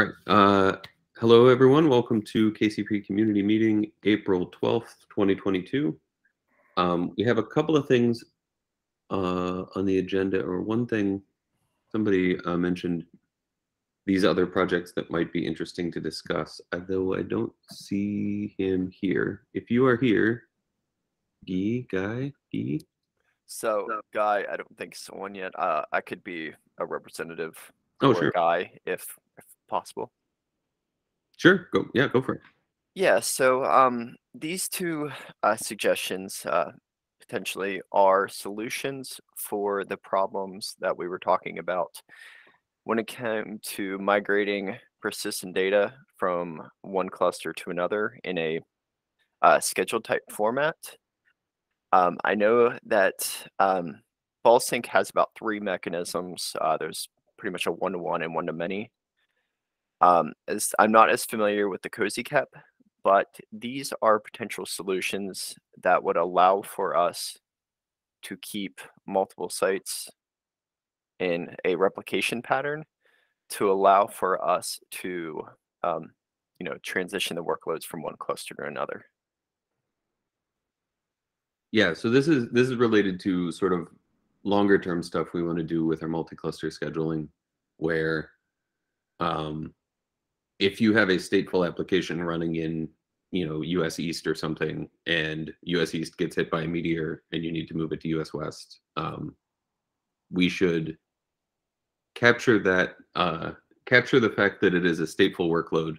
Right. Uh, hello, everyone. Welcome to KCP Community Meeting, April 12th, 2022. Um, we have a couple of things uh, on the agenda, or one thing somebody uh, mentioned these other projects that might be interesting to discuss, although I don't see him here. If you are here, Guy, Guy, Guy, So, Guy, I don't think so one yet. Uh, I could be a representative Oh, or sure. guy if possible. sure, go, yeah, go for it. Yeah, so um, these two uh, suggestions uh, potentially are solutions for the problems that we were talking about when it came to migrating persistent data from one cluster to another in a uh, scheduled type format. Um, I know that um, VolSync has about three mechanisms. Uh, there's pretty much a one-to-one and one-to-many. Um, as I'm not as familiar with the COSI KEP, but these are potential solutions that would allow for us to keep multiple sites in a replication pattern to allow for us to um, you know transition the workloads from one cluster to another. Yeah, so this is this is related to sort of longer term stuff we want to do with our multi-cluster scheduling, where um, if you have a stateful application running in you know US East or something, and US East gets hit by a meteor and you need to move it to US West, um, we should capture that uh, capture the fact that it is a stateful workload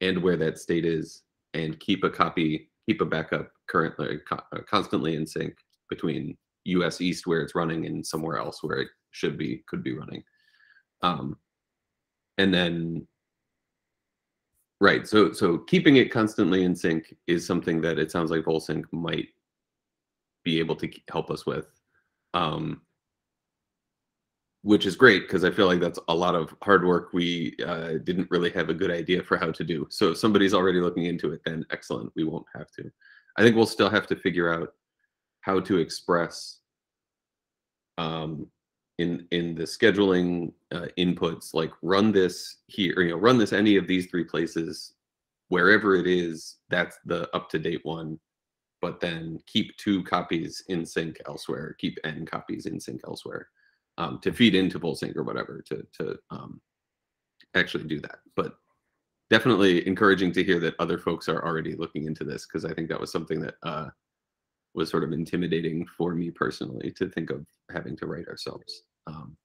and where that state is, and keep a copy, keep a backup currently co- uh, constantly in sync between US East where it's running and somewhere else where it should be could be running. Um, and then right, so so keeping it constantly in sync is something that it sounds like VolSync might be able to help us with. Um, which is great because I feel like that's a lot of hard work we uh, didn't really have a good idea for how to do. So if somebody's already looking into it, then excellent. We won't have to. I think we'll still have to figure out how to express um, in in the scheduling uh, inputs, like run this here, you know, run this any of these three places, wherever it is. That's the up to date one. But then keep two copies in sync elsewhere. Keep n copies in sync elsewhere um, to feed into VolSync or whatever to to um, actually do that. But definitely encouraging to hear that other folks are already looking into this because I think that was something that uh, was sort of intimidating for me personally to think of having to write ourselves. Um,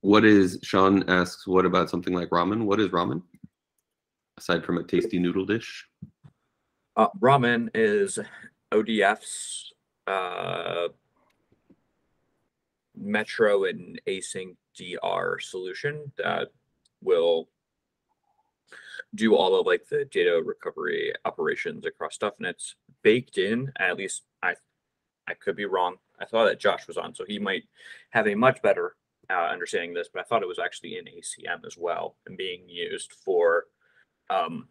what is Sean asks? What about something like ramen? What is ramen? Aside from a tasty noodle dish. Uh, ramen is ODF's uh, Metro and Async DR solution that will do all of like the data recovery operations across stuff, and it's baked in. At least I, I could be wrong. I thought that Josh was on, so he might have a much better uh, understanding of this. But I thought it was actually in ACM as well and being used for um,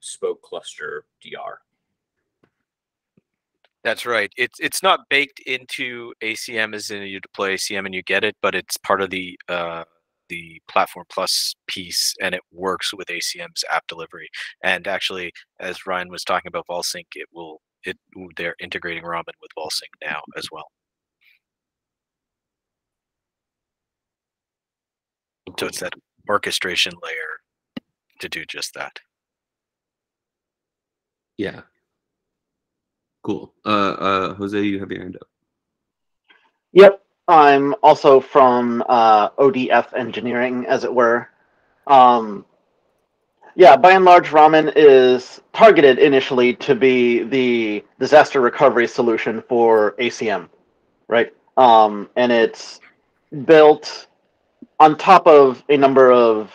spoke cluster DR. That's right. It's it's not baked into ACM as in you deploy ACM and you get it, but it's part of the uh, the platform plus piece, and it works with ACM's app delivery. And actually, as Ryan was talking about VolSync, it will it they're integrating Ramen with VolSync now as well. So it's that orchestration layer to do just that. Yeah. Cool. Uh, uh, Jose, you have your hand up. Yep, I'm also from uh, ODF engineering, as it were. Um, yeah, by and large, Ramen is targeted initially to be the disaster recovery solution for ACM, right? Um, and it's built on top of a number of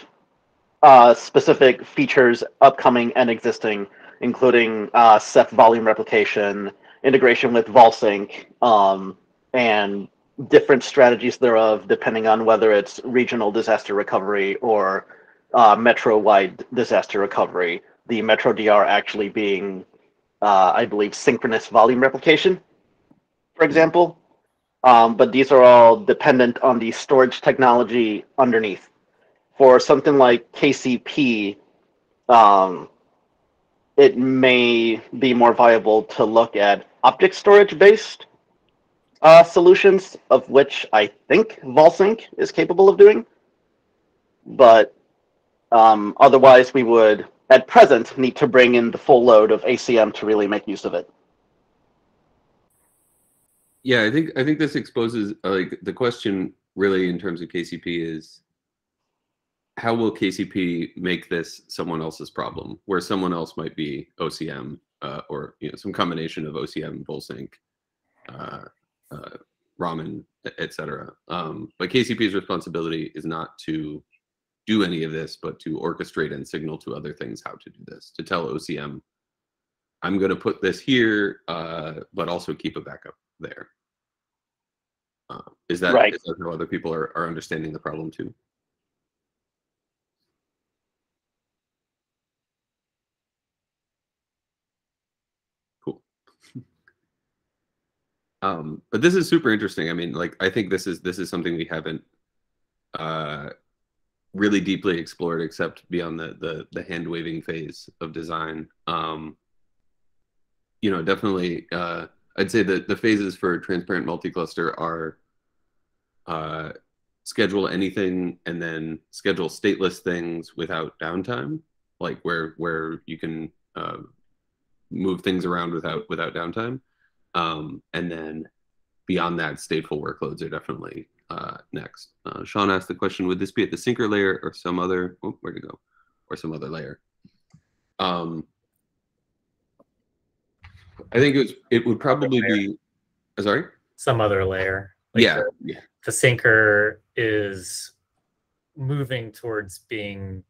uh, specific features upcoming and existing, including uh, Ceph volume replication, integration with VolSync, um, and different strategies thereof, depending on whether it's regional disaster recovery or uh, metro-wide disaster recovery. The Metro DR actually being, uh, I believe, synchronous volume replication, for example. Um, but these are all dependent on the storage technology underneath. for something like KCP, um, it may be more viable to look at object storage based uh, solutions, of which I think Volsync is capable of doing. But um, otherwise, we would, at present, need to bring in the full load of ACM to really make use of it. Yeah, I think I think this exposes uh, like the question really in terms of KCP is how will KCP make this someone else's problem, where someone else might be OCM uh, or you know some combination of OCM, and Volsync, uh, uh, Ramen, etc. Um, but KCP's responsibility is not to do any of this, but to orchestrate and signal to other things how to do this. To tell OCM, I'm going to put this here, uh, but also keep a backup there. Uh, is that Right. is that how other people are, are understanding the problem too? Um, but this is super interesting. I mean, like I think this is this is something we haven't uh, really deeply explored, except beyond the the, the hand waving phase of design. Um, you know, definitely. Uh, I'd say that the phases for transparent multi-cluster are uh, schedule anything and then schedule stateless things without downtime, like where where you can uh, move things around without without downtime. Um, and then beyond that, stateful workloads are definitely uh, next. Uh, Sean asked the question: Would this be at the syncer layer or some other? Oh, where'd it go? Or some other layer? Um, I think it was. It would probably be. uh, Sorry. some other layer. Like yeah. The, Yeah. the syncer is moving towards being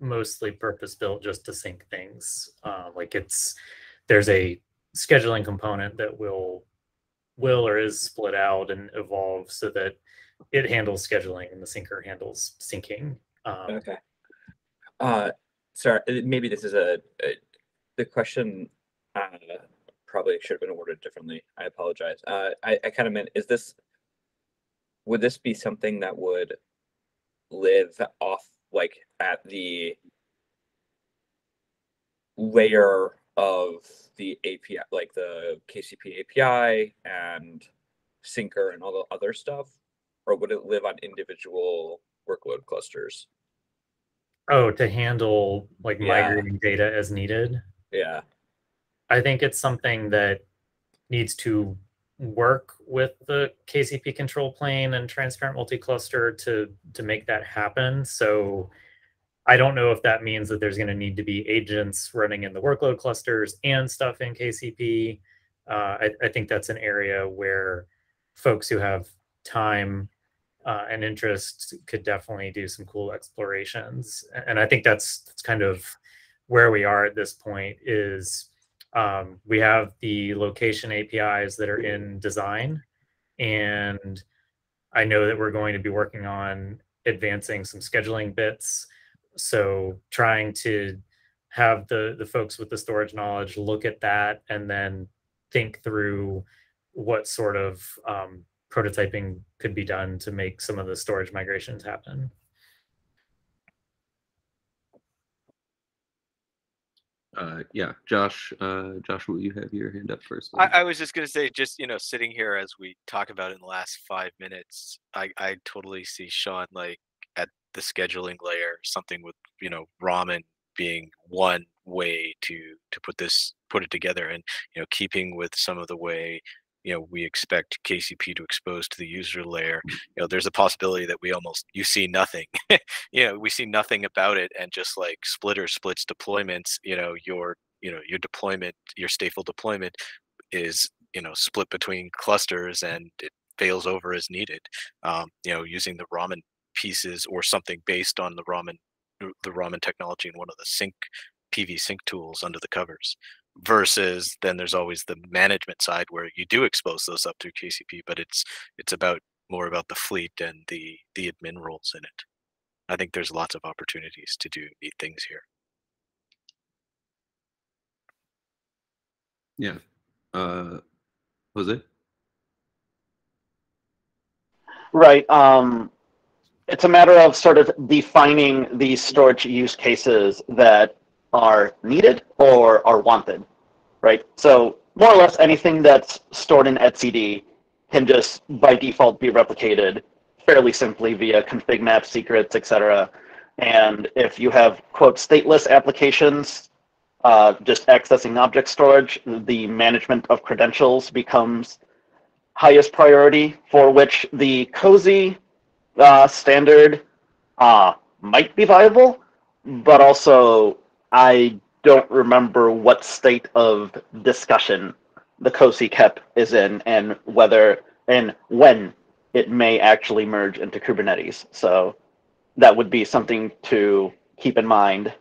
mostly purpose built just to sync things. Uh, like it's there's a scheduling component that will will or is split out and evolve so that it handles scheduling and the syncer handles syncing. Um, Okay. Uh, sorry, uh, maybe this is a, a the question. Uh, probably should have been worded differently. I apologize. Uh, I, I kind of meant, is this, would this be something that would live off like at the layer of the API, like the KCP API and Syncer and all the other stuff, or would it live on individual workload clusters? oh, to handle like Yeah. migrating data as needed. Yeah. I think it's something that needs to work with the KCP control plane and transparent multi-cluster to to make that happen. So I don't know if that means that there's going to need to be agents running in the workload clusters and stuff in KCP. Uh, I, I think that's an area where folks who have time uh, and interest could definitely do some cool explorations. And I think that's that's kind of where we are at this point is um, we have the location APIs that are in design, and I know that we're going to be working on advancing some scheduling bits. So trying to have the the folks with the storage knowledge look at that and then think through what sort of um, prototyping could be done to make some of the storage migrations happen. Uh, yeah, Josh. Uh, Josh, will you have your hand up first? I, I was just gonna say, just you know, sitting here as we talk about it in the last five minutes, I I totally see Sean like at the scheduling layer, something with you know ramen being one way to to put this put it together, and you know, keeping with some of the way you know we expect KCP to expose to the user layer. You know, there's a possibility that we almost you see nothing. you know, we see nothing about it, and just like splitter splits deployments. You know, your you know your deployment, your stateful deployment is you know split between clusters and it fails over as needed. Um, you know, using the ramen pieces or something based on the ramen the ramen technology in one of the sync PV sync tools under the covers. Versus then there's always the management side where you do expose those up through KCP, but it's it's about more about the fleet and the the admin roles in it. I think there's lots of opportunities to do neat things here. Yeah. Uh, Jose? Right. Um, it's a matter of sort of defining the storage use cases that are needed or are wanted, right? So more or less anything that's stored in etcd can just by default be replicated fairly simply via config map secrets, etc. And if you have quote stateless applications, uh, just accessing object storage, the management of credentials becomes highest priority. For which the COSI uh, standard uh, might be viable, but also I don't remember what state of discussion the COSI KEP is in and whether and when it may actually merge into Kubernetes. So that would be something to keep in mind.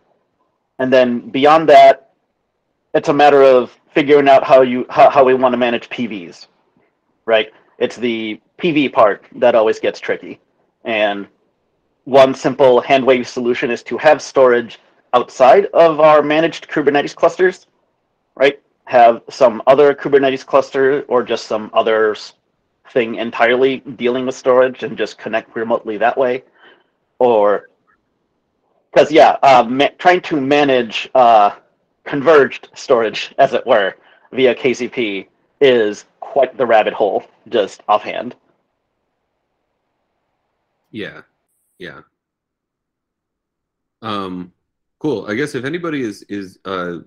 And then beyond that, it's a matter of figuring out how you how, how we want to manage PVs, right? It's the PV part that always gets tricky. And one simple hand wave solution is to have storage outside of our managed Kubernetes clusters, right? Have some other Kubernetes cluster or just some other thing entirely dealing with storage and just connect remotely that way. Or, because yeah, uh, trying to manage uh, converged storage, as it were, via KCP is quite the rabbit hole, just offhand. Yeah, yeah. Um, cool. I guess if anybody is is uh,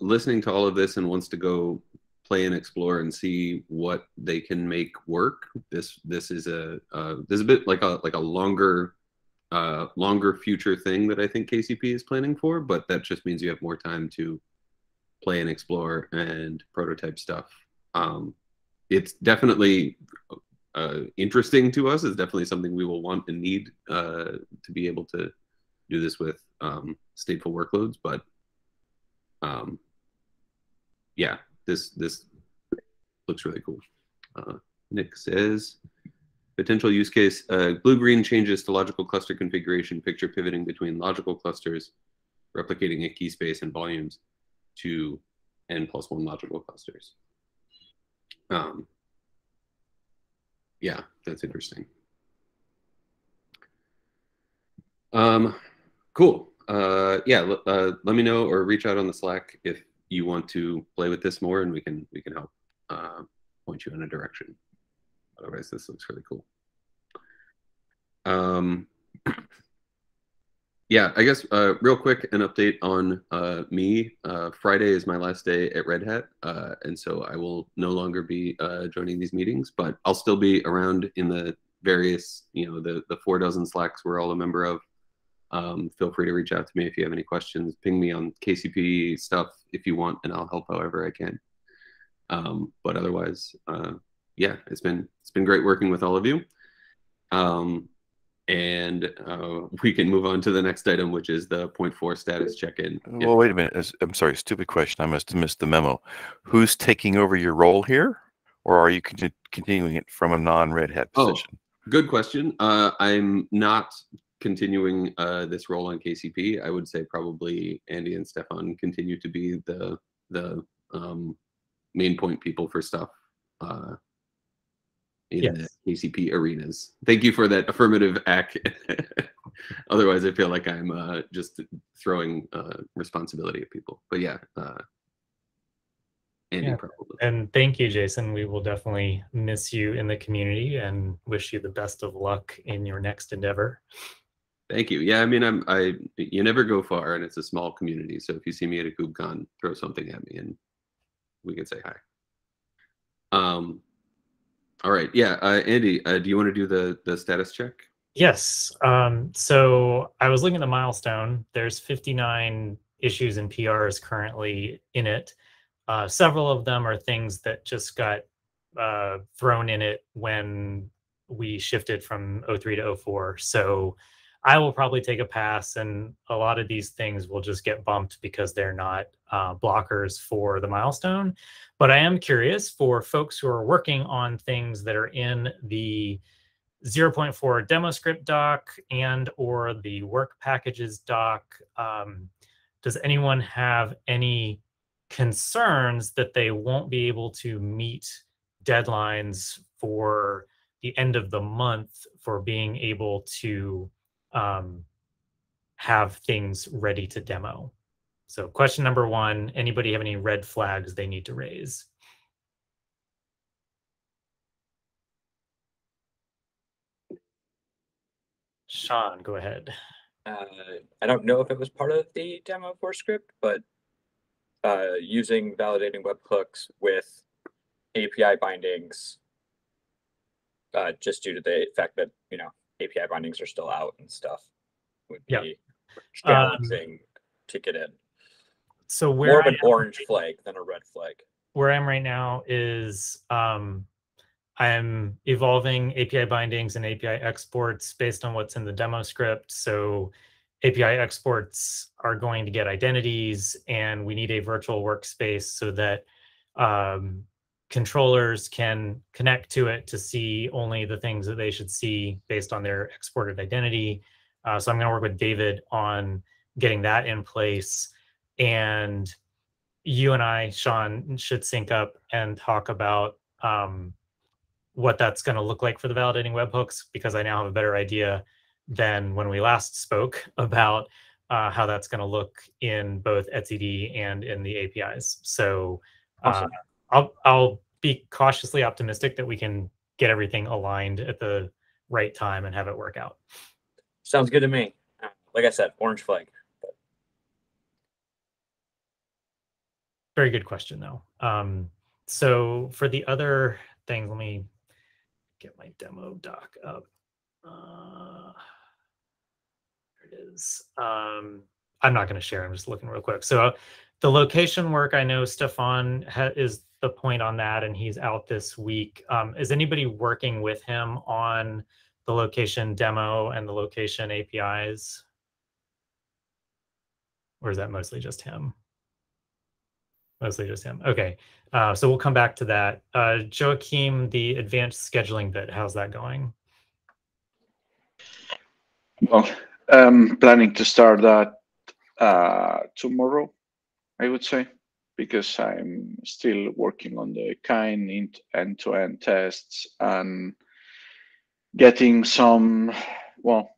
listening to all of this and wants to go play and explore and see what they can make work, this this is a uh, this is a bit like a like a longer uh, longer future thing that I think KCP is planning for, but that just means you have more time to play and explore and prototype stuff. Um, it's definitely uh, interesting to us. is definitely something we will want and need uh, to be able to do this with um, stateful workloads. But um, yeah, this this looks really cool. Uh, Nick says potential use case uh, blue green changes to logical cluster configuration picture pivoting between logical clusters replicating a key space and volumes to n plus one logical clusters um, yeah, that's interesting. Um, cool. Uh, yeah, uh, let me know or reach out on the Slack if you want to play with this more, and we can we can help uh, point you in a direction. Otherwise, this looks really cool. Um, yeah, I guess uh, real quick, an update on uh, me. Uh, Friday is my last day at Red Hat, uh, and so I will no longer be uh, joining these meetings, but I'll still be around in the various, you know, the the four dozen Slacks we're all a member of. Um, feel free to reach out to me if you have any questions. Ping me on KCP stuff if you want, and I'll help however I can. Um, but otherwise, uh, yeah, it's been it's been great working with all of you. Um, and uh, we can move on to the next item, which is the point four status check-in. Well, wait a minute. I'm sorry, stupid question. I must have missed the memo. Who's taking over your role here, or are you con continuing it from a non-Red Hat oh, position? Oh, good question. Uh, I'm not continuing uh, this role on KCP. I would say probably Andy and Stefan continue to be the the um, main point people for stuff. Uh, in yes. KCP arenas. Thank you for that affirmative act. Otherwise, I feel like I'm uh, just throwing uh, responsibility at people. But yeah, uh, Andy yeah. probably. And thank you, Jason. We will definitely miss you in the community and wish you the best of luck in your next endeavor. Thank you. Yeah, I mean, I'm I. You never go far, and it's a small community. So if you see me at a KubeCon, throw something at me, and we can say hi. Um, all right. Yeah. Uh, Andy, uh, do you want to do the the status check? Yes. Um, so I was looking at the milestone. There's 59 issues and PRs currently in it. Uh, several of them are things that just got uh, thrown in it when we shifted from 03 to 04. So I will probably take a pass, and a lot of these things will just get bumped because they're not uh, blockers for the milestone. But I am curious for folks who are working on things that are in the 0.4 demo script doc and or the work packages doc. Um, does anyone have any concerns that they won't be able to meet deadlines for the end of the month for being able to um, have things ready to demo. So question number one, anybody have any red flags they need to raise? Sean, go ahead. Uh, I don't know if it was part of the demo for script, but uh, using validating webhooks with API bindings, uh, just due to the fact that you know API bindings are still out and stuff, would Yep. be Um, challenging to get in. So where More of an orange flag than a red flag. where I am right now is um, I'm evolving API bindings and API exports based on what's in the demo script. So API exports are going to get identities, and we need a virtual workspace so that um, controllers can connect to it to see only the things that they should see based on their exported identity. Uh, so I'm going to work with David on getting that in place. And you and I, Sean, should sync up and talk about um, what that's going to look like for the validating webhooks because I now have a better idea than when we last spoke about uh, how that's going to look in both etcd and in the APIs. So uh. I'll I'll be cautiously optimistic that we can get everything aligned at the right time and have it work out. Sounds good to me. Uh, Like I said, orange flag. Very good question, though. Um, so for the other things, let me get my demo doc up. Uh, there it is. Um, I'm not going to share. I'm just looking real quick. So the location work, I know Stefan ha- is the point on that, and he's out this week. Um, is anybody working with him on the location demo and the location APIs? Or is that mostly just him? Mostly just him. Okay. Uh, so we'll come back to that. Uh, Joachim, the advanced scheduling bit, how's that going? Well, I'm planning to start that uh, tomorrow, I would say, because I'm still working on the kind end-to-end tests and getting some, well,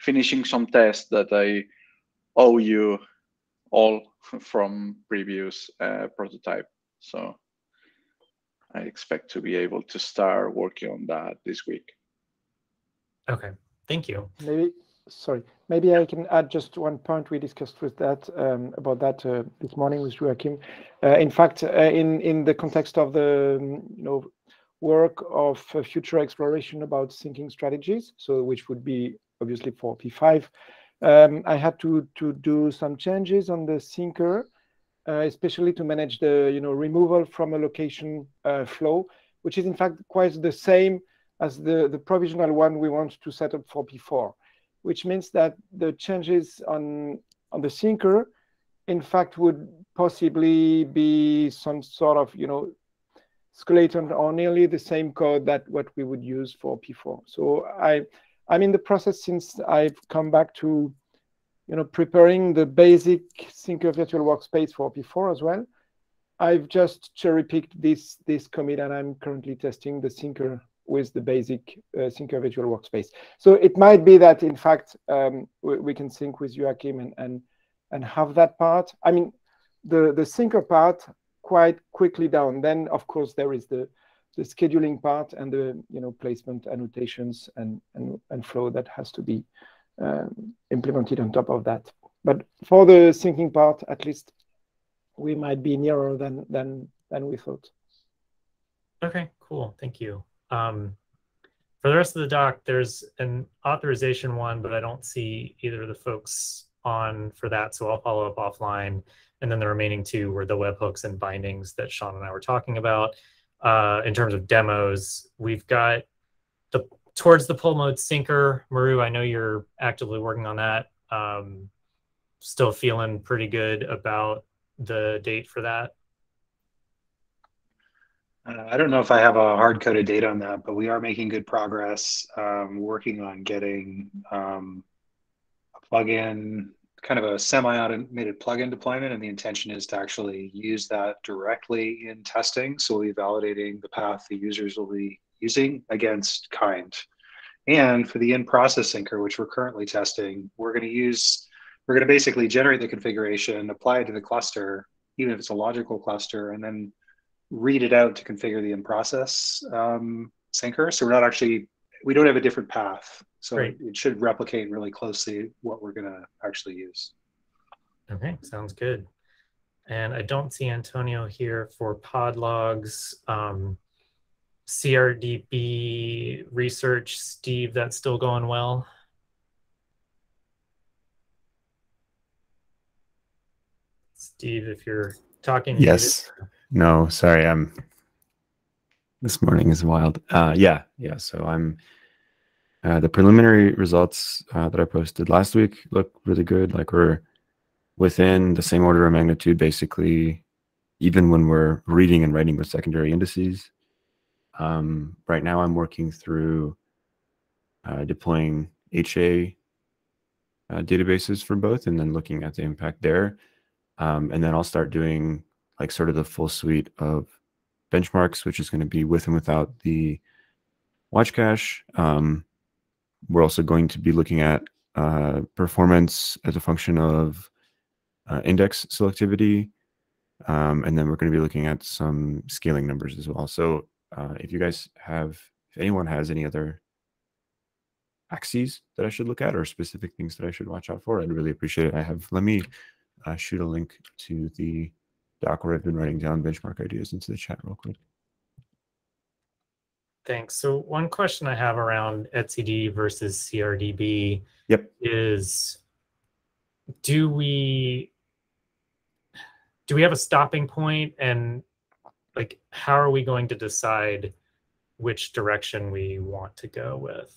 finishing some tests that I owe you all from previous uh, prototype. So I expect to be able to start working on that this week. Okay. Thank you. Maybe, sorry, maybe I can add just one point we discussed with that, um, about that uh, this morning with Joachim. Uh, in fact, uh, in, in the context of the, um, you know, work of uh, future exploration about thinking strategies, so which would be obviously for P5, um, I had to, to do some changes on the syncer, uh, especially to manage the, you know, removal from a location uh, flow, which is in fact quite the same as the, the provisional one we want to set up for P4, which means that the changes on, on the syncer, in fact, would possibly be some sort of, you know, skeleton or nearly the same code that what we would use for P4. So I, I'm in the process since I've come back to, you know, preparing the basic Syncer virtual workspace for P4 as well. I've just cherry picked this this commit and I'm currently testing the Syncer with the basic uh, Syncer virtual workspace. So it might be that in fact um, we, we, can sync with Joachim and and and have that part. I mean, the the Syncer part quite quickly down. Then of course there is the the scheduling part and the you know placement annotations and and, and flow that has to be um, implemented on top of that. But for the syncing part, at least we might be nearer than than than we thought. Okay, cool. Thank you. Um, for the rest of the doc, there's an authorization one, but I don't see either of the folks on for that, so I'll follow up offline. And then the remaining two were the webhooks and bindings that Sean and I were talking about. Uh, in terms of demos, we've got the towards the pull mode syncer. Maru, I know you're actively working on that. Um, still feeling pretty good about the date for that. Uh, I don't know if I have a hard coded date on that, but we are making good progress. Um, working on getting um, a plugin, kind of a semi-automated plugin deployment, and the intention is to actually use that directly in testing. So we'll be validating the path the users will be using against kind. And for the in-process syncer, which we're currently testing, we're going to use, we're going to basically generate the configuration, apply it to the cluster, even if it's a logical cluster, and then read it out to configure the in-process um, syncer. So we're not actually, we don't have a different path. So Great. it should replicate really closely what we're going to actually use. Okay, sounds good. And I don't see Antonio here for pod logs. Um, CRDB research, Steve, that's still going well. Steve, if you're talking. you're muted. No, sorry. I'm. This morning is wild. Uh, yeah, yeah. So I'm. Uh, the preliminary results uh, that I posted last week look really good. Like we're within the same order of magnitude, basically, even when we're reading and writing with secondary indices. Um, right now, I'm working through uh, deploying HA uh, databases for both, and then looking at the impact there. Um, and then I'll start doing like sort of the full suite of benchmarks, which is going to be with and without the watch cache. Um, we're also going to be looking at uh, performance as a function of uh, index selectivity. Um, and then we're going to be looking at some scaling numbers as well. So uh, if you guys have, if anyone has any other axes that I should look at or specific things that I should watch out for, I'd really appreciate it. I have, let me uh, shoot a link to the doc where I've been writing down benchmark ideas into the chat real quick. Thanks. So one question I have around etcd versus CRDB Yep. is do we do we have a stopping point and like how are we going to decide which direction we want to go with?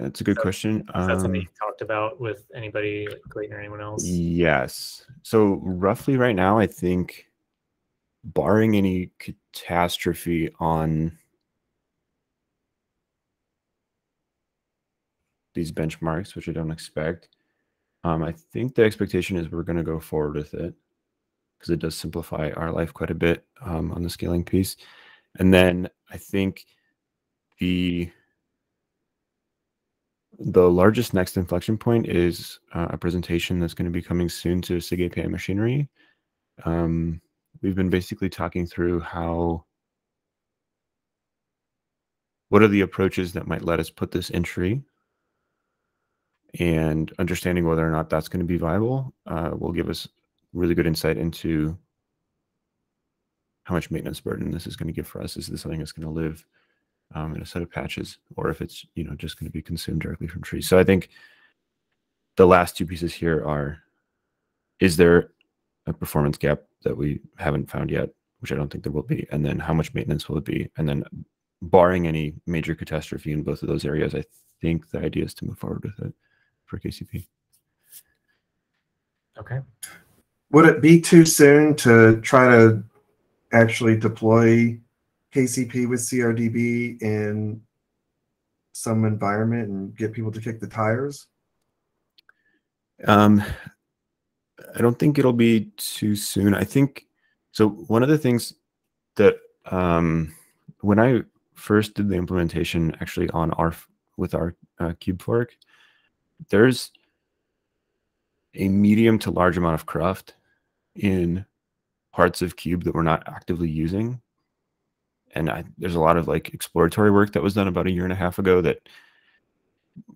That's a good So, question. Is that something Um, you talked about with anybody like Clayton or anyone else? Yes. So roughly right now, I think, barring any catastrophe on these benchmarks, which I don't expect, um, I think the expectation is we're going to go forward with it because it does simplify our life quite a bit um, on the scaling piece. And then I think the the largest next inflection point is uh, a presentation that's going to be coming soon to SIG API Machinery. Um, we've been basically talking through how, what are the approaches that might let us put this entry and understanding whether or not that's going to be viable uh, will give us really good insight into how much maintenance burden this is going to give for us. Is this something that's going to live um, in a set of patches, or if it's you know just going to be consumed directly from trees. So I think the last two pieces here are: is there a performance gap that we haven't found yet, which I don't think there will be, and then how much maintenance will it be, and then barring any major catastrophe in both of those areas, I think the idea is to move forward with it for KCP. Okay. Would it be too soon to try to actually deploy KCP with CRDB in some environment and get people to kick the tires? Um, I don't think it'll be too soon. I think so. One of the things that um, when I first did the implementation, actually on our with our uh, kube fork, there's a medium to large amount of cruft in parts of kube that we're not actively using and I, there's a lot of like exploratory work that was done about a year and a half ago that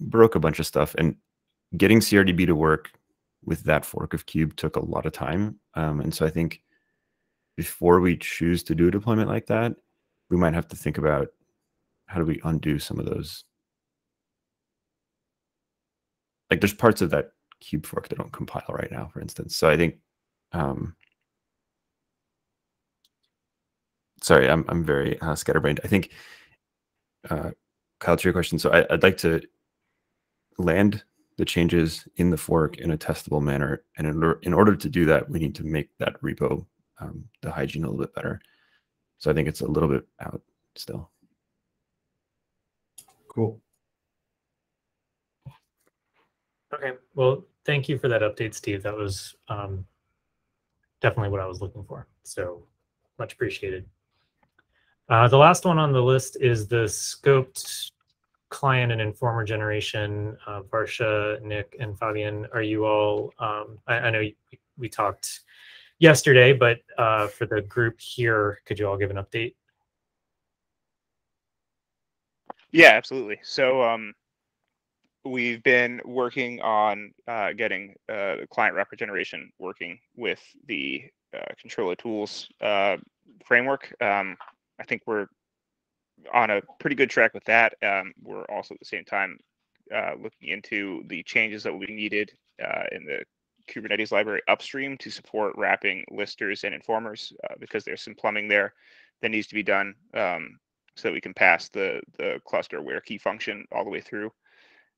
broke a bunch of stuff and getting crdb to work with that fork of kube took a lot of time um, and so i think before we choose to do a deployment like that we might have to think about how do we undo some of those. Like there's parts of that kube fork that don't compile right now for instance so i think um, sorry, I'm I'm very uh, scatterbrained. I think, uh, Kyle, to your question, so I, I'd like to land the changes in the fork in a testable manner, and in order, in order to do that, we need to make that repo um, the hygiene a little bit better. So I think it's a little bit out still. Cool. Okay. Well, thank you for that update, Steve. That was um, definitely what I was looking for. So much appreciated. Uh, the last one on the list is the scoped client and informer generation. Uh, Varsha, Nick, and Fabian, are you all? Um, I, I know we, we talked yesterday, but uh, for the group here, could you all give an update? Yeah, absolutely. So um, we've been working on uh, getting uh, client wrapper generation working with the uh, controller tools uh, framework. Um, I think we're on a pretty good track with that. Um, we're also at the same time uh, looking into the changes that be needed uh, in the Kubernetes library upstream to support wrapping listers and informers uh, because there's some plumbing there that needs to be done um, so that we can pass the the cluster aware key function all the way through.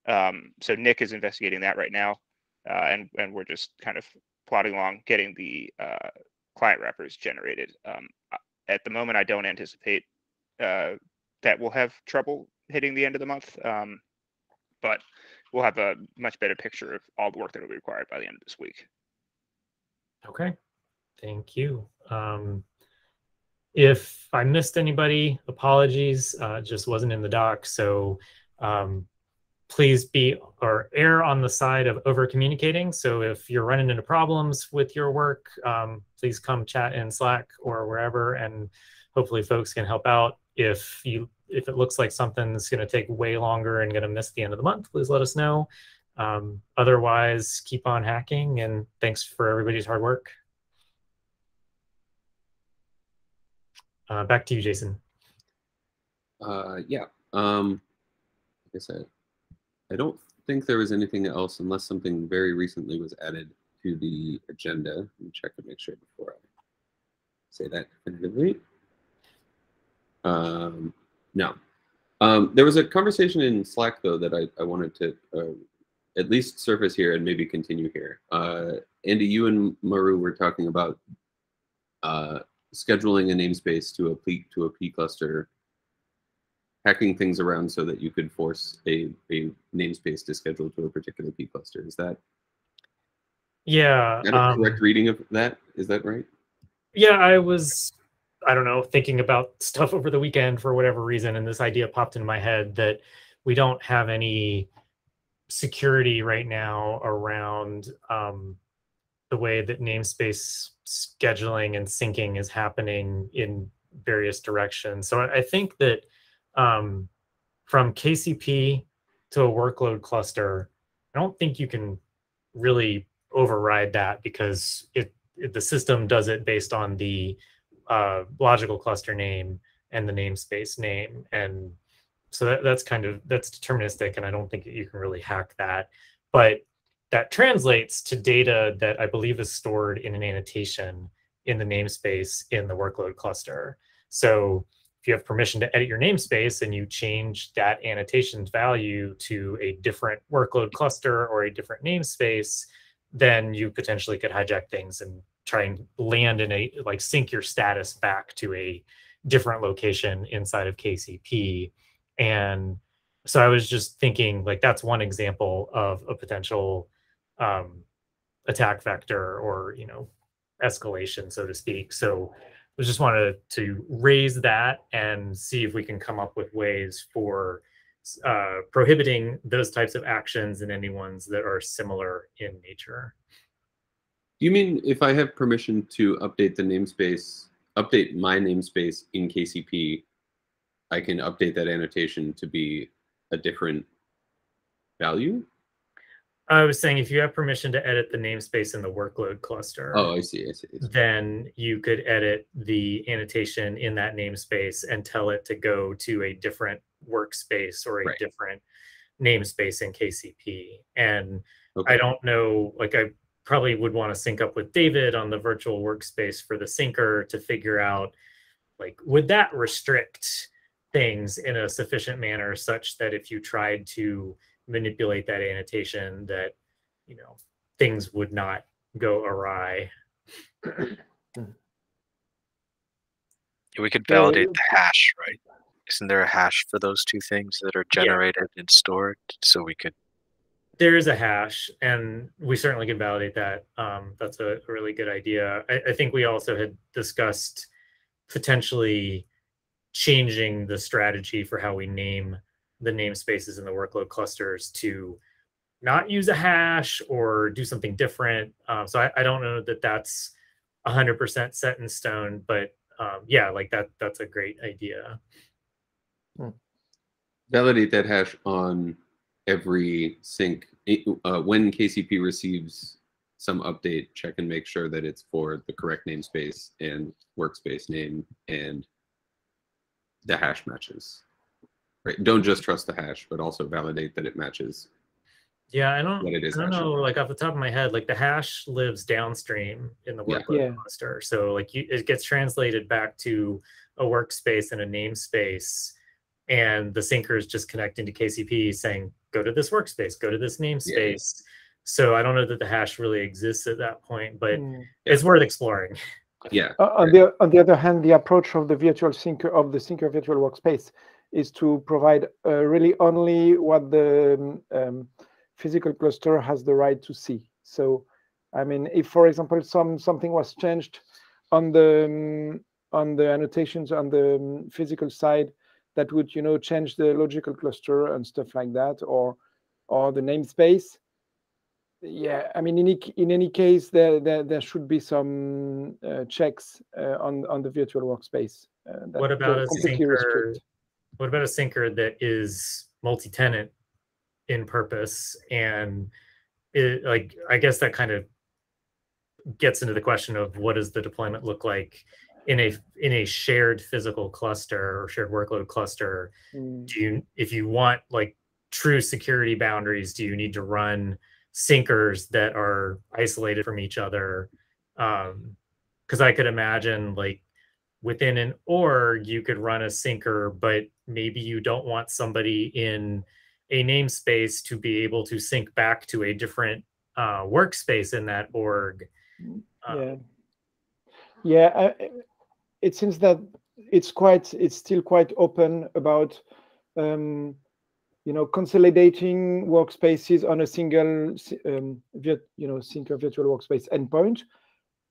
Um, so Nick is investigating that right now, uh, and and we're just kind of plodding along, getting the uh, client wrappers generated. Um, at the moment, I don't anticipate uh, that we'll have trouble hitting the end of the month, um, but we'll have a much better picture of all the work that will be required by the end of this week. Okay, thank you. Um, if I missed anybody, apologies. Uh, just wasn't in the doc, so um, please be or err on the side of over communicating. So if you're running into problems with your work, um, please come chat in Slack or wherever, and hopefully folks can help out. If you if it looks like something's going to take way longer and going to miss the end of the month, please let us know. Um, otherwise, keep on hacking, and thanks for everybody's hard work. Uh, back to you, Jason. Uh, yeah. Um, like I said, I don't think there was anything else unless something very recently was added to the agenda. Let me check to make sure before I say that definitively. Um, no. Um, there was a conversation in Slack though that I, I wanted to uh, at least surface here and maybe continue here. Uh, Andy, you and Maru were talking about uh, scheduling a namespace to a P to a P cluster, hacking things around so that you could force a, a namespace to schedule to a particular P cluster. Is that Yeah. is that a um, correct reading of that? Is that right? yeah, I was, I don't know, thinking about stuff over the weekend for whatever reason, and this idea popped into my head that we don't have any security right now around um, the way that namespace scheduling and syncing is happening in various directions. So I think that um, from KCP to a workload cluster, I don't think you can really override that because it, it the system does it based on the uh, logical cluster name and the namespace name. And so that, that's kind of that's deterministic and i don't think you can really hack that. But that translates to data that i believe is stored in an annotation in the namespace in the workload cluster. So if you have permission to edit your namespace and you change that annotation's value to a different workload cluster or a different namespace then you potentially could hijack things and try and land in a like sync your status back to a different location inside of KCP. And so I was just thinking like that's one example of a potential um, attack vector or you know escalation, so to speak. So I just wanted to raise that and see if we can come up with ways for uh, prohibiting those types of actions and any ones that are similar in nature. You mean if I have permission to update the namespace, update my namespace in KCP, I can update that annotation to be a different value? I was saying if you have permission to edit the namespace in the workload cluster, Oh, I see. I see. I see. then you could edit the annotation in that namespace and tell it to go to a different workspace or a Right. different namespace in KCP. And Okay. I don't know, like I probably would want to sync up with David on the virtual workspace for the syncer to figure out like would that restrict things in a sufficient manner such that if you tried to manipulate that annotation that you know things would not go awry We could validate the hash, right? Isn't there a hash for those two things that are Yeah. generated and stored? So we could there is a hash and we certainly can validate that um, that's a really good idea I, I think we also had discussed potentially changing the strategy for how we name the namespaces and the workload clusters to not use a hash or do something different. Um, so I, I, don't know that that's 100% set in stone, but um, yeah, like that that's a great idea. Hmm. Validate that hash on every sync. Uh, when KCP receives some update, check and make sure that it's for the correct namespace and workspace name and the hash matches. Right. Don't just trust the hash, but also validate that it matches. Yeah, I don't. What it is I don't know. Like off the top of my head, like the hash lives downstream in the workload yeah. cluster, so like you, it gets translated back to a workspace and a namespace, and the syncer is just connecting to KCP saying, "Go to this workspace, go to this namespace." Yeah. So I don't know that the hash really exists at that point, but mm. it's worth exploring. Yeah. Uh, on the on the other hand, the approach of the virtual syncer of the syncer virtual workspace is to provide uh, really only what the um, physical cluster has the right to see. So, I mean, if for example some something was changed on the um, on the annotations on the um, physical side, that would you know change the logical cluster and stuff like that, or or the namespace. Yeah, I mean, in any, in any case, there, there there should be some uh, checks uh, on on the virtual workspace. Uh, what about a? Restrict. What about a syncer that is multi-tenant in purpose? And it, like i guess that kind of gets into the question of what does the deployment look like in a in a shared physical cluster or shared workload cluster? Mm. do you if you want like true security boundaries do you need to run syncers that are isolated from each other? Um because i could imagine like within an org you could run a syncer but maybe you don't want somebody in a namespace to be able to sync back to a different uh, workspace in that org. Um, yeah, yeah. I, it seems that it's quite, it's still quite open about, um, you know, consolidating workspaces on a single, um, you know, single virtual workspace endpoint.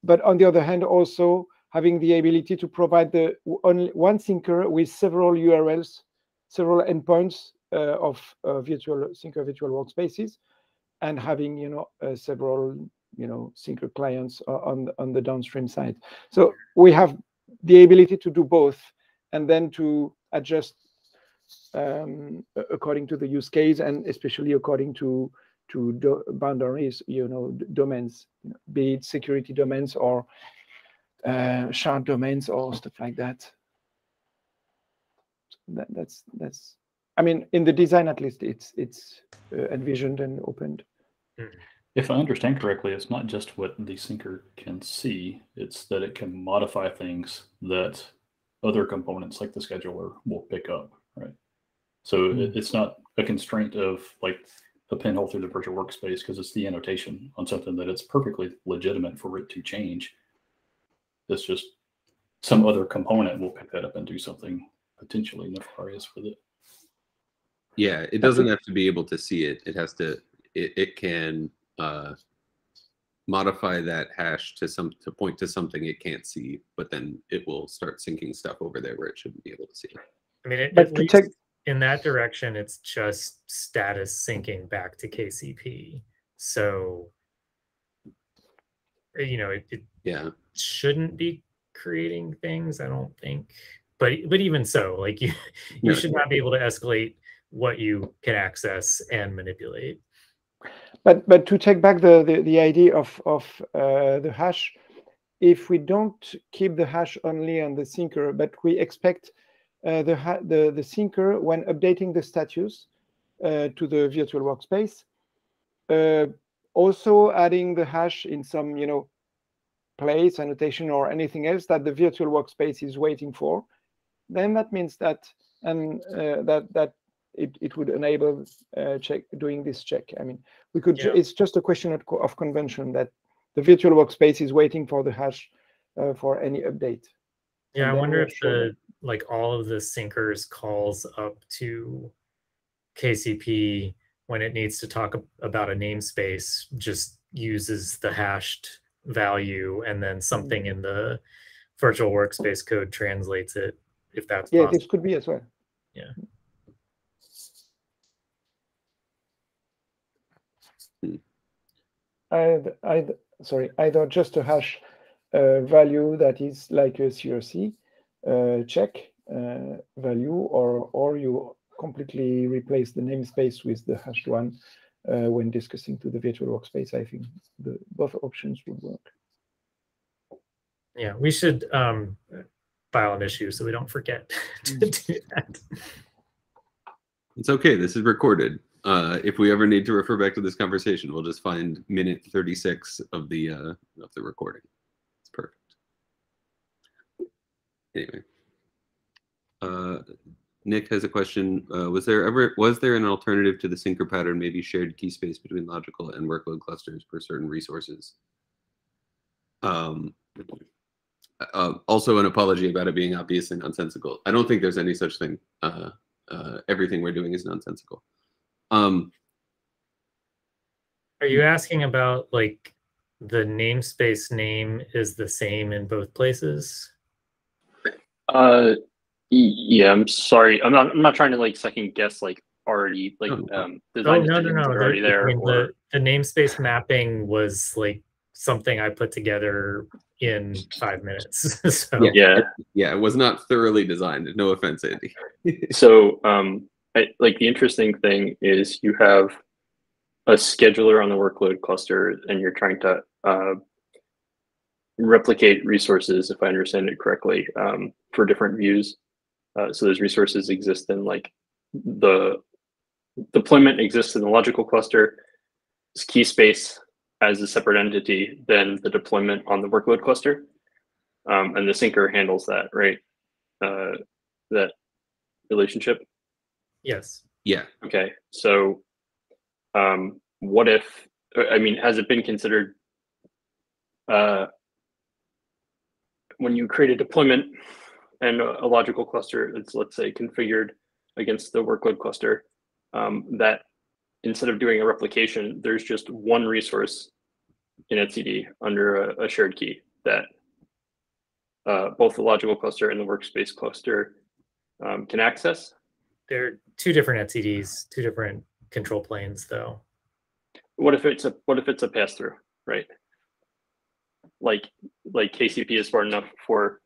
But on the other hand, also having the ability to provide the only one syncer with several URLs, several endpoints uh, of uh, virtual syncer virtual workspaces and having you know uh, several you know syncer clients on on the downstream side. So we have the ability to do both and then to adjust um, according to the use case and especially according to to boundaries you know domains be it security domains or uh, shard domains or stuff like that. that that's that's I mean, in the design, at least, it's it's uh, envisioned and opened. Hmm. If I understand correctly, it's not just what the syncer can see; it's that it can modify things that other components, like the scheduler, will pick up. Right. So mm. it's not a constraint of like a pinhole through the virtual workspace because it's the annotation on something that it's perfectly legitimate for it to change. It's just some other component will pick that up and do something potentially nefarious with it. Yeah, it doesn't have to be able to see it. It has to. It, it can uh, modify that hash to some to point to something it can't see, but then it will start syncing stuff over there where it shouldn't be able to see. I mean, it, at least take... in that direction, it's just status syncing back to KCP. So, you know, it, it yeah shouldn't be creating things. I don't think, but but even so, like you you should not be able to escalate what you can access and manipulate. But but to take back the the, the idea of of uh, the hash, if we don't keep the hash only on the syncer but we expect uh, the, the the syncer when updating the status uh, to the virtual workspace, uh, also adding the hash in some you know place annotation or anything else that the virtual workspace is waiting for, then that means that and uh, that that it, it would enable uh, check doing this check. I mean, we could. Yeah. It's just a question of, of, convention that the virtual workspace is waiting for the hash uh, for any update. Yeah, I wonder if the like all of the syncers calls up to KCP when it needs to talk about a namespace just uses the hashed value and then something mm -hmm. in the virtual workspace code translates it if that's Yeah, possible. this could be as well. Yeah. I'd, I'd, sorry, either just a hash uh, value that is like a CRC uh, check uh, value, or or you completely replace the namespace with the hashed one uh, when discussing to the virtual workspace. I think the both options would work. Yeah, we should um, file an issue so we don't forget to do that. It's okay. This is recorded. Uh, if we ever need to refer back to this conversation, we'll just find minute 36 of the uh, of the recording. It's perfect. Anyway, uh, Nick has a question. Uh, was there ever was there an alternative to the syncer pattern, maybe shared key space between logical and workload clusters for certain resources? Um, uh, also, an apology about it being obviously nonsensical. I don't think there's any such thing. Uh, uh, everything we're doing is nonsensical. Um, Are you asking about like the namespace name is the same in both places? Y- yeah, I'm sorry. I'm not. I'm not trying to like second guess like already like um Oh no no no! that are The, already there. I mean, or the, the namespace mapping was like something I put together in five minutes. so Yeah. yeah, it was not thoroughly designed. No offense, Andy. so um, I, like the interesting thing is you have a scheduler on the workload cluster, and you're trying to uh, replicate resources, if I understand it correctly, um, for different views. Uh, so those resources exist in like the deployment exists in the logical cluster, key space as a separate entity than the deployment on the workload cluster. Um, and the syncer handles that, right? Uh, that relationship. Yes. Yeah. Okay. So, um, what if? I mean, has it been considered uh, when you create a deployment and a, logical cluster that's let's say configured against the workload cluster, um, that instead of doing a replication, there's just one resource in etcd under a, a shared key that uh, both the logical cluster and the workspace cluster um, can access. They're two different etcds, two different control planes, though. What if it's a what if it's a pass through, right? Like like KCP is smart enough for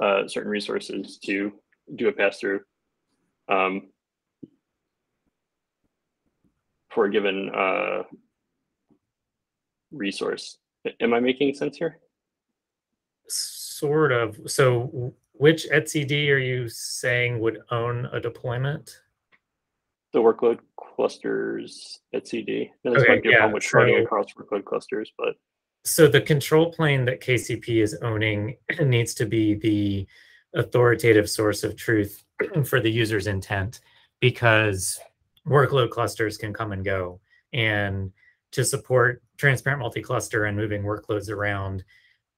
uh, certain resources to do a pass through um, for a given uh, resource. Am I making sense here? Sort of. So, which etcd are you saying would own a deployment? The workload clusters etcd. And this Okay, might be a yeah, running so- across workload clusters, but So the control plane that KCP is owning needs to be the authoritative source of truth for the user's intent because workload clusters can come and go. And to support transparent multi-cluster and moving workloads around,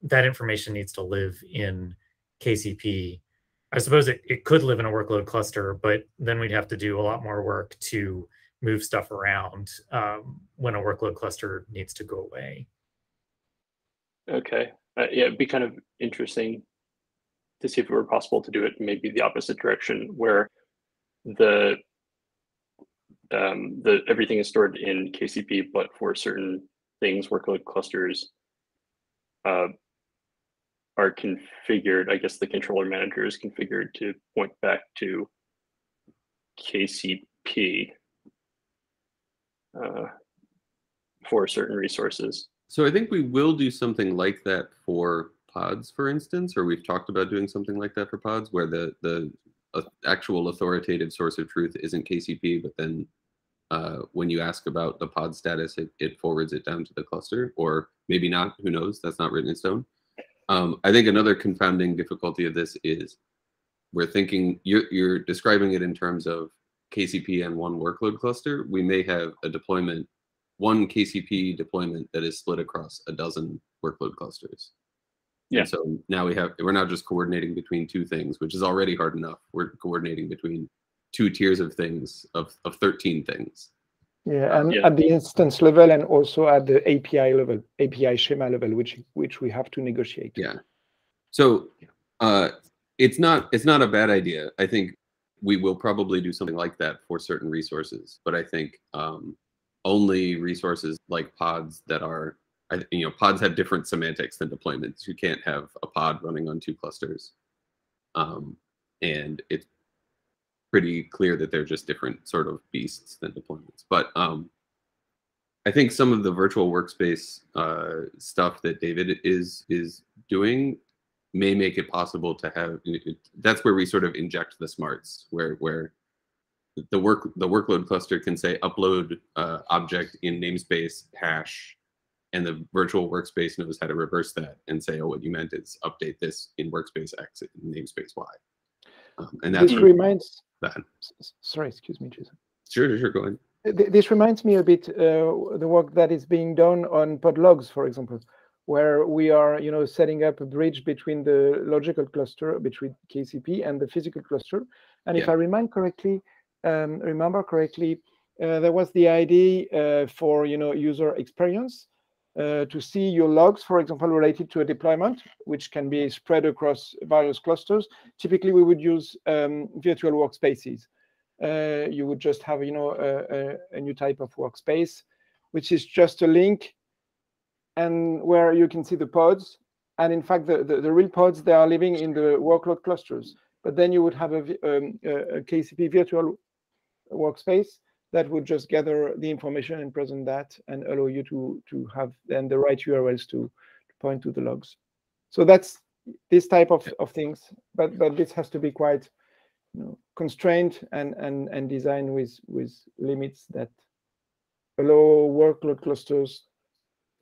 that information needs to live in KCP. I suppose it, it could live in a workload cluster, but then we'd have to do a lot more work to move stuff around um, when a workload cluster needs to go away. Okay. Uh, yeah, it'd be kind of interesting to see if it were possible to do it maybe the opposite direction, where the um, the everything is stored in KCP, but for certain things, workload clusters uh, are configured. I guess the controller manager is configured to point back to KCP uh, for certain resources. So I think we will do something like that for pods, for instance, or we've talked about doing something like that for pods, where the the uh, actual authoritative source of truth isn't KCP, but then uh, when you ask about the pod status, it, it forwards it down to the cluster, or maybe not. Who knows? That's not written in stone. Um, I think another confounding difficulty of this is we're thinking you're, you're describing it in terms of KCP and one workload cluster. We may have a deployment, one KCP deployment that is split across a dozen workload clusters. Yeah. And so now we have we're not just coordinating between two things, which is already hard enough. We're coordinating between two tiers of things of, of 13 things. Yeah, and Yeah. at the instance level and also at the API level, API schema level, which which we have to negotiate. Yeah. So uh, it's not it's not a bad idea. I think we will probably do something like that for certain resources, but I think um, only resources like pods that are you know pods have different semantics than deployments. You can't have a pod running on two clusters, um, and it's pretty clear that they're just different sort of beasts than deployments. But um, I think some of the virtual workspace uh, stuff that David is is doing may make it possible to have. That's where we sort of inject the smarts, where where the work the workload cluster can say upload uh, object in namespace hash, and the virtual workspace knows how to reverse that and say, oh, what you meant is update this in workspace X in namespace Y. Um, and that's this reminds. that. Sorry, excuse me, Jason. Sure, sure, go ahead. This reminds me a bit uh, the work that is being done on podlogs, for example, where we are, you know, setting up a bridge between the logical cluster, between KCP and the physical cluster. And if I remind correctly, um, remember correctly, uh, there was the idea uh, for, you know, user experience uh, to see your logs, for example, related to a deployment, which can be spread across various clusters. Typically, we would use um, virtual workspaces. Uh, you would just have you know a, a, a new type of workspace which is just a link and where you can see the pods. And in fact the, the, the real pods they are living in the workload clusters. But then you would have a, um, a a kcp virtual workspace that would just gather the information and present that and allow you to to have then the right urls to, to point to the logs so that's this type of, of things but but this has to be quite you know, constrained and and and designed with with limits that allow workload clusters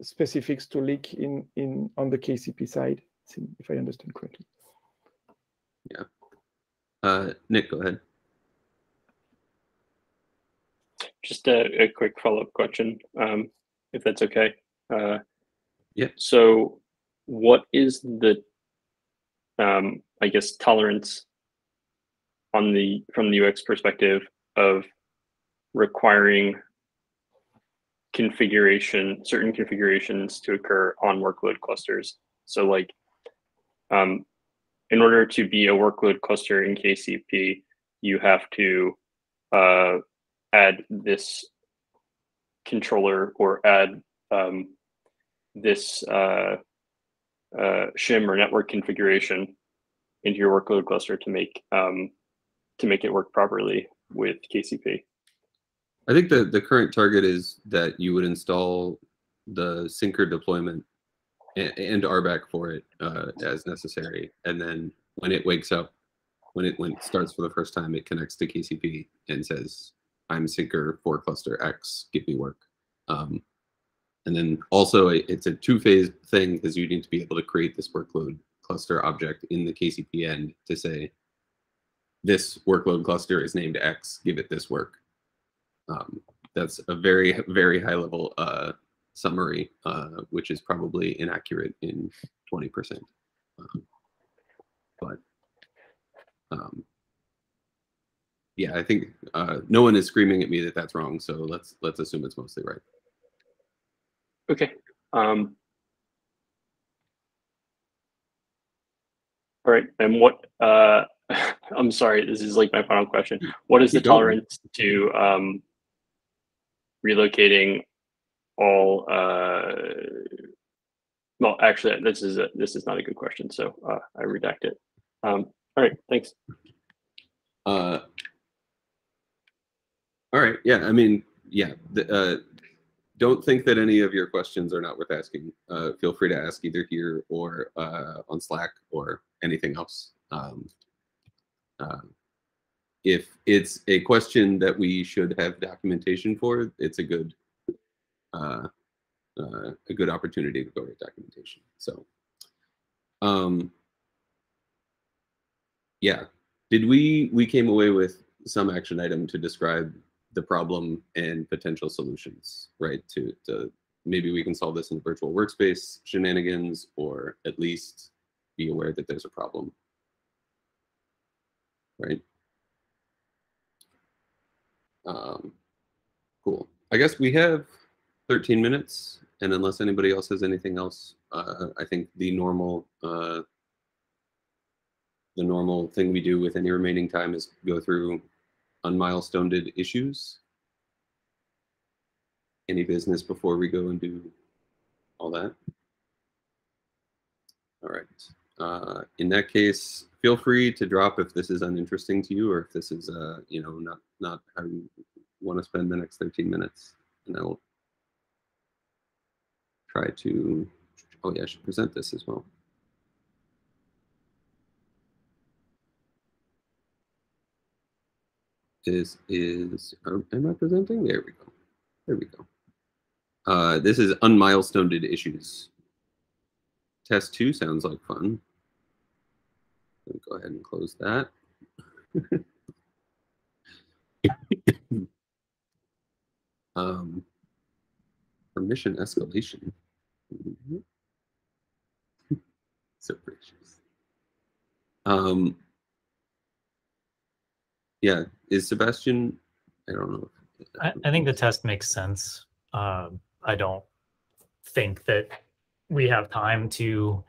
specifics to leak in in on the KCP side, if I understand correctly. Yeah. Uh, Nick, go ahead. Just a, a quick follow-up question, um, if that's okay. Uh, yeah. So, what is the, um, I guess, tolerance on the from the UX perspective of requiring configuration, certain configurations to occur on workload clusters? So, like, um, in order to be a workload cluster in KCP, you have to uh, add this controller or add um, this uh, uh, shim or network configuration into your workload cluster to make um, to make it work properly with KCP. I think the, the current target is that you would install the Syncer deployment and, and RBAC for it uh, as necessary. And then when it wakes up, when it when it starts for the first time, it connects to KCP and says, I'm syncer for cluster X, give me work. Um, and then also it's a two-phase thing because you need to be able to create this workload cluster object in the KCP end to say, this workload cluster is named X, give it this work. Um, that's a very, very high level uh, summary, uh, which is probably inaccurate in 20%. Um, but um, yeah, I think uh, no one is screaming at me that that's wrong. So let's let's assume it's mostly right. Okay. Um, all right. And what? Uh, I'm sorry. This is like my final question. What is the tolerance to um, relocating all? Uh, well, actually, this is a, this is not a good question. So uh, I redact it. Um, all right. Thanks. Uh, all right. Yeah. I mean, yeah. The, uh, don't think that any of your questions are not worth asking. Uh, feel free to ask either here or uh, on Slack or anything else. Um, uh, if it's a question that we should have documentation for, it's a good uh, uh, a good opportunity to go write documentation. So, um, yeah, did we we came away with some action item to describe the problem and potential solutions, right? To to maybe we can solve this in virtual workspace shenanigans, or at least be aware that there's a problem, right? Um, cool. I guess we have 13 minutes, and unless anybody else has anything else, uh, I think the normal uh, the normal thing we do with any remaining time is go through unmilestoned issues. Any business before we go and do all that? All right. Uh, in that case, feel free to drop if this is uninteresting to you or if this is, uh, you know, not not how you want to spend the next 13 minutes. And I will try to, oh yeah, I should present this as well. This is, are- am I presenting? There we go. There we go. Uh, this is unmilestoned issues. Test two sounds like fun. Go ahead and close that. um, permission escalation. Mhm. so gracious. Um, yeah, is Sebastian? I don't know. I, I think the test makes sense. Um, I don't think that we have time to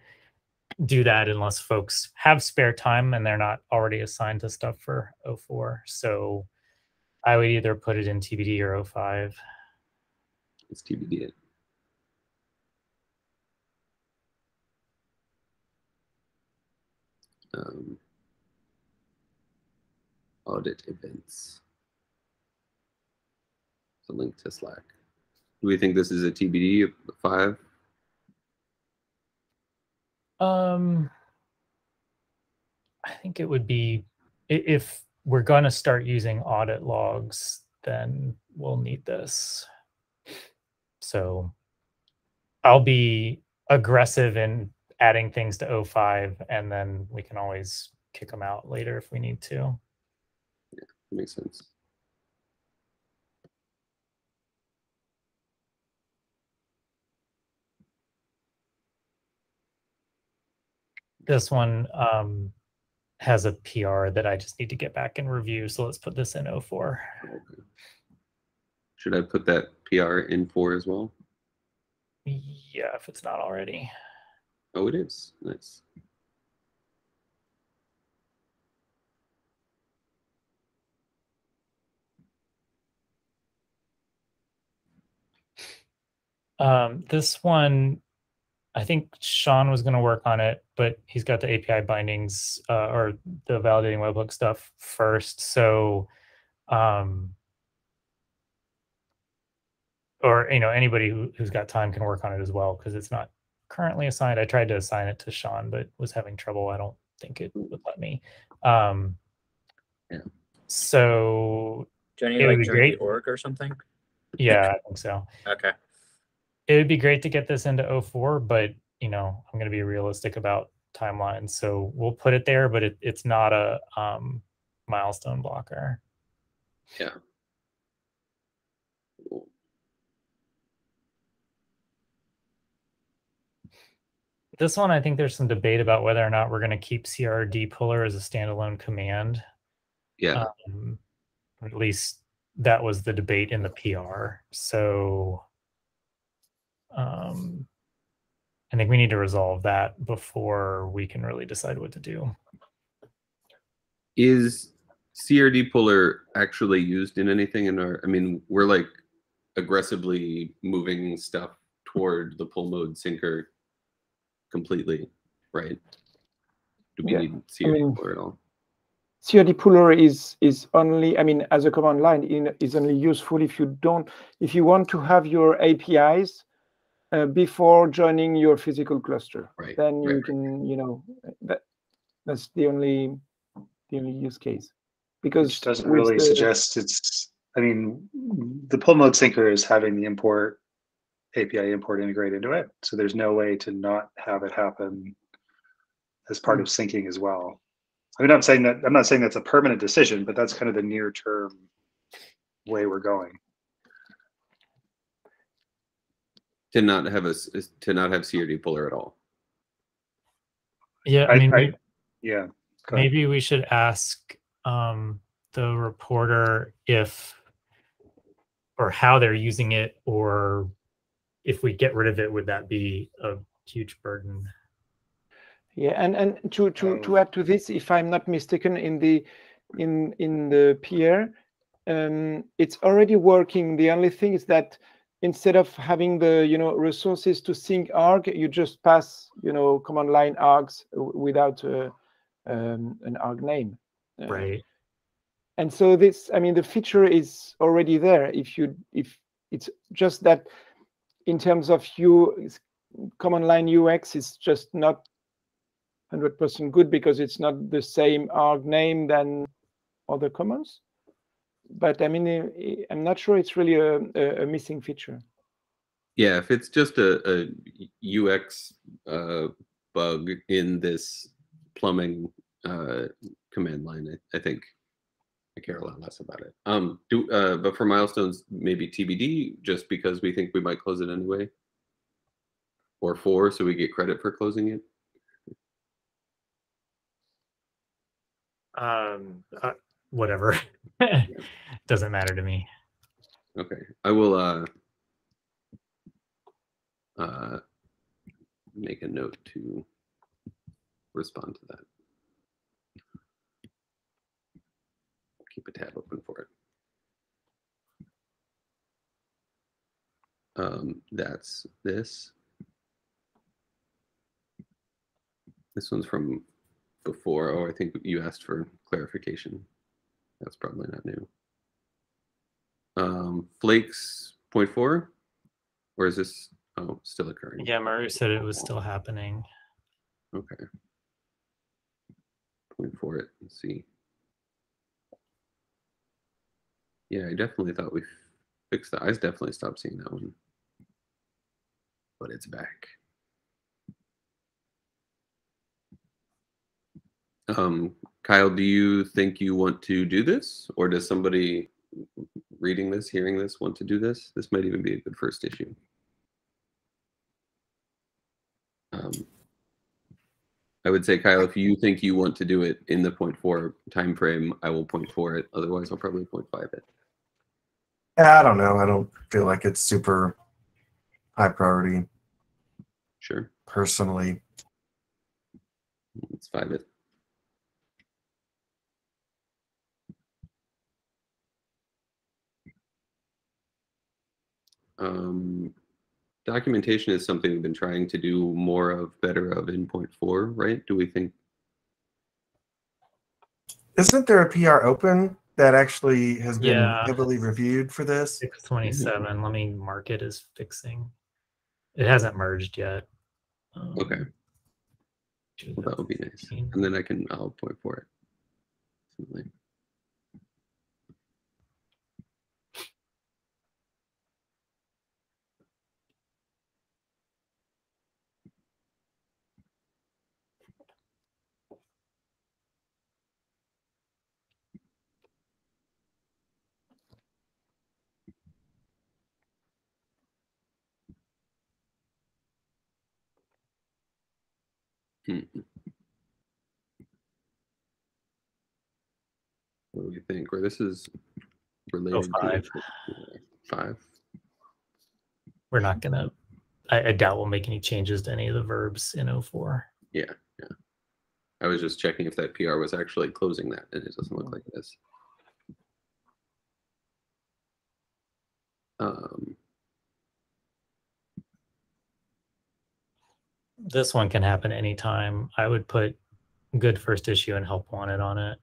do that unless folks have spare time and they're not already assigned to stuff for 04. So I would either put it in TBD or 05. It's TBD. Um, audit events. A link to Slack. Do we think this is a TBD of five? Um, I think it would be if we're going to start using audit logs, then we'll need this. So I'll be aggressive in adding things to 05 and then we can always kick them out later if we need to. Makes sense. This one um, has a PR that I just need to get back and review. So let's put this in 04. Okay. Should I put that PR in for as well? Yeah, if it's not already. Oh, it is. Nice. Um, this one, I think Sean was going to work on it, but he's got the API bindings uh, or the validating webhook stuff first. So, um, or you know, anybody who, who's got time can work on it as well because it's not currently assigned. I tried to assign it to Sean, but was having trouble. I don't think it would let me. Um, Yeah. So Jenny, it would like great. org or something? Yeah, I think so Okay. It would be great to get this into 04 but you know i'm going to be realistic about timelines so we'll put it there but it, it's not a um, milestone blocker Yeah. This one i think there's some debate about whether or not we're going to keep crd puller as a standalone command Yeah. um, at least that was the debate in the pr so um, i think we need to resolve that before we can really decide what to do is CRD puller actually used in anything in our? I mean, we're like aggressively moving stuff toward the pull mode syncer completely, right? Do we Yeah, need I CRD mean- puller at all? CRD puller is is only, I mean, as a command line, in, is only useful if you don't, if you want to have your APIs uh, before joining your physical cluster. Right, Then you right, can, you know, that that's the only the only use case. Because Which doesn't really the- suggest it's, I mean, the pull mode syncer is having the import API import integrate into it. So there's no way to not have it happen as part of syncing as well. I mean, I'm saying that, I'm not saying that's a permanent decision, but that's kind of the near term way we're going. To not have a to not have CRD puller at all. yeah i, I- mean I- may- Yeah. maybe we should ask um, the reporter if or how they're using it or if we get rid of it would that be a huge burden Yeah, and and to to to add to this, if I'm not mistaken, in the in in the PR, um, it's already working. The only thing is that instead of having the you know resources to sync arg, you just pass you know command line args without uh, um, an arg name. Uh, Right. and so this i mean the feature is already there if you if it's just that in terms of you command line ux is just not 100% good because it's not the same arg name than other commands but i mean i- i- i'm not sure it's really a, a, a missing feature Yeah, if it's just a, a UX uh, bug in this plumbing uh, command line, I, I think I care a lot less about it. Um, do uh, but for milestones, maybe TBD, just because we think we might close it anyway, or four, so we get credit for closing it. Um, uh, whatever. Doesn't matter to me. Okay, I will uh, uh, make a note to respond to that. Keep a tab open for it. Um, that's this. This one's from before. Oh, I think you asked for clarification. That's probably not new. Um, flakes point four, or is this oh still occurring? Yeah, Maru said it was still happening. Okay. Point four it and see. Yeah, I definitely thought we fixed that. I definitely stopped seeing that one. But it's back. Um, Kyle, do you think you want to do this? Or does somebody reading this, hearing this, want to do this? This might even be a good first issue. Um, I would say, Kyle, if you think you want to do it in the point four time frame, I will point four it. Otherwise, I'll probably point five it. I don't know. I don't feel like it's super high priority Sure, personally. it's five it. Um, documentation is something we've been trying to do more of, better of in point four, right? Do we think? Isn't there a PR open that actually has been Yeah. heavily reviewed for this? 627. Let me mark it as fixing. It hasn't merged yet. Um, Okay. Well, that would be nice. And then I can, I'll point four it. Something. Hmm. What do we think? Or this is related to five. We're not gonna. I, I doubt we'll make any changes to any of the verbs in 04. Yeah, yeah. I was just checking if that PR was actually closing that, and it doesn't look like this. Um, This one can happen anytime. I would put good first issue and help wanted on it.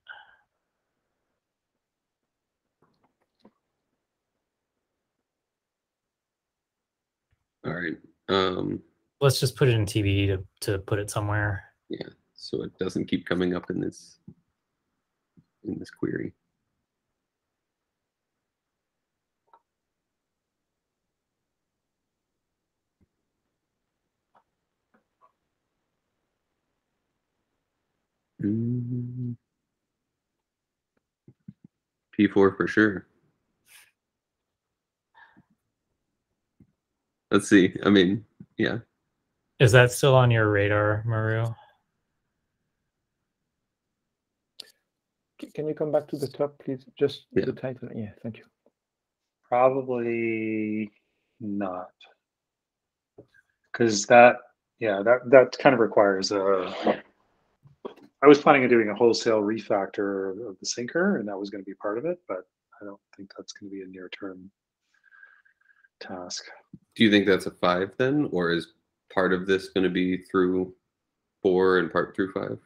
all right. Um, Let's just put it in TBD to to put it somewhere. yeah. So it doesn't keep coming up in this in this query. P4 for sure. Let's see. I mean, yeah. Is that still on your radar, Maru? Can you come back to the top please just Yeah. the title yeah thank you Probably not. Because that, yeah, that that kind of requires a I was planning on doing a wholesale refactor of- of the syncer, and that was going to be part of it, but I don't think that's going to be a near-term task. Do you think that's a five then, or is part of this going to be through four and part through five?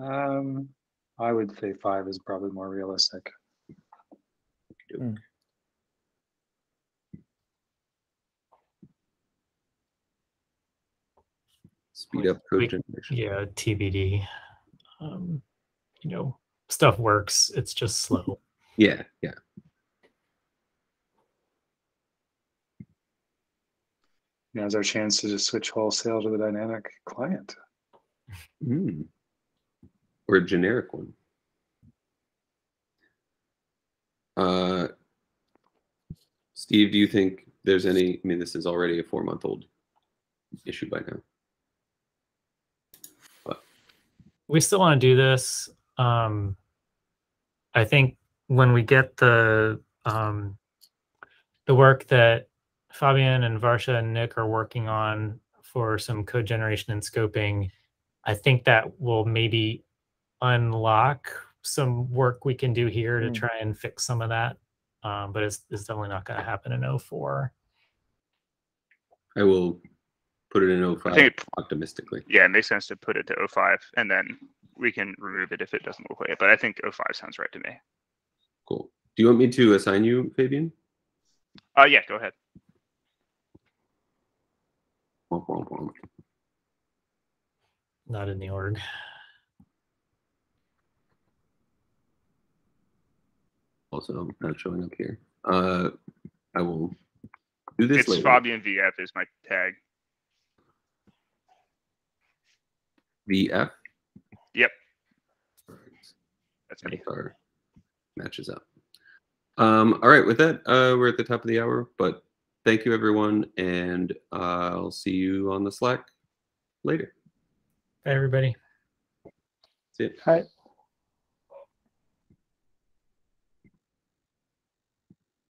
Um, I would say five is probably more realistic. Speed up code We- generation. Yeah, TBD. Um, you know, stuff works. It's just slow. Yeah, yeah. Now's our chance to just switch wholesale to the dynamic client. Mm. Or a generic one. Uh, Steve, do you think there's any? I mean, this is already a four-month-old issue by now. We still want to do this. Um, I think when we get the um, the work that Fabian and Varsha and Nick are working on for some code generation and scoping, I think that will maybe unlock some work we can do here to Mm. try and fix some of that. Um, but it's, it's definitely not going to happen in 04. I will put it in 05 think it- optimistically. Yeah, it makes sense to put it to 05 and then we can remove it if it doesn't look like it. But I think 05 sounds right to me. Cool. Do you want me to assign you, Fabian? Uh, yeah, go ahead. Not in the org. Also, not showing up here. Uh, I will do this It's later. Fabian VF is my tag. VF. Yep. That's me. Our matches up. Um, all right, with that, uh, we're at the top of the hour, but thank you everyone, and uh, I'll see you on the Slack later. Bye, everybody. See ya. Hi.